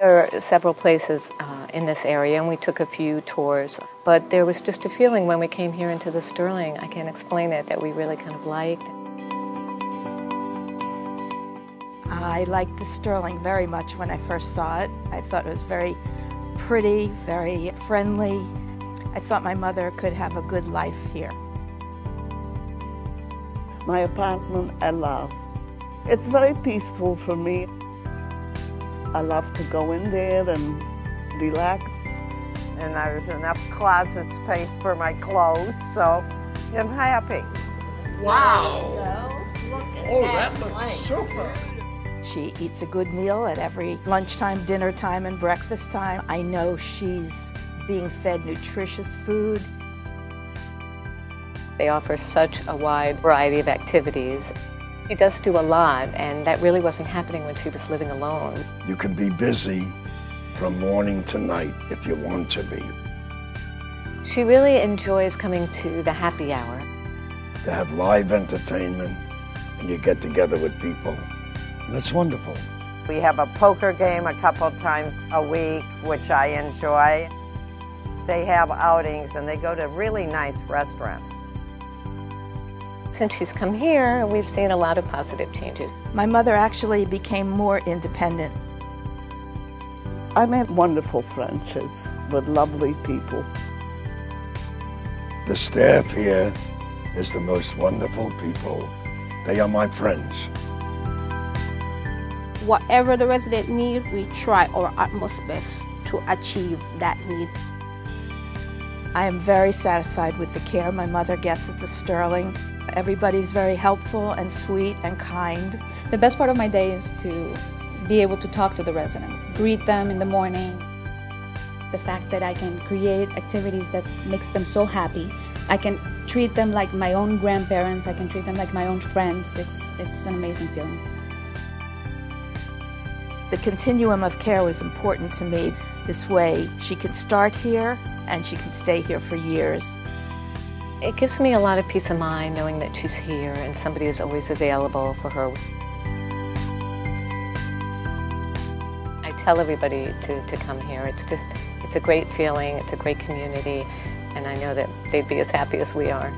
There are several places uh, in this area, and we took a few tours. But there was just a feeling when we came here into the Sterling, I can't explain it, that we really kind of liked. I liked the Sterling very much when I first saw it. I thought it was very pretty, very friendly. I thought my mother could have a good life here. My apartment I love. It's very peaceful for me. I love to go in there and relax. And there's enough closet space for my clothes, so I'm happy. Wow! Oh, that looks super. She eats a good meal at every lunchtime, dinner time, and breakfast time. I know she's being fed nutritious food. They offer such a wide variety of activities. She does do a lot, and that really wasn't happening when she was living alone. You can be busy from morning to night if you want to be. She really enjoys coming to the happy hour. To have live entertainment and you get together with people. That's wonderful. We have a poker game a couple times a week, which I enjoy. They have outings and they go to really nice restaurants. Since she's come here, we've seen a lot of positive changes. My mother actually became more independent. I made wonderful friendships with lovely people. The staff here is the most wonderful people. They are my friends. Whatever the resident need, we try our utmost best to achieve that need. I am very satisfied with the care my mother gets at the Sterling. Everybody's very helpful and sweet and kind. The best part of my day is to be able to talk to the residents, greet them in the morning. The fact that I can create activities that makes them so happy. I can treat them like my own grandparents, I can treat them like my own friends. It's, it's an amazing feeling. The continuum of care was important to me. This way, she can start here and she can stay here for years. It gives me a lot of peace of mind knowing that she's here and somebody is always available for her. I tell everybody to, to come here. It's just, it's a great feeling, it's a great community, and I know that they'd be as happy as we are.